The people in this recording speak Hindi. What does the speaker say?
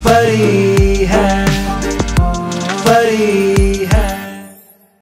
परी है परी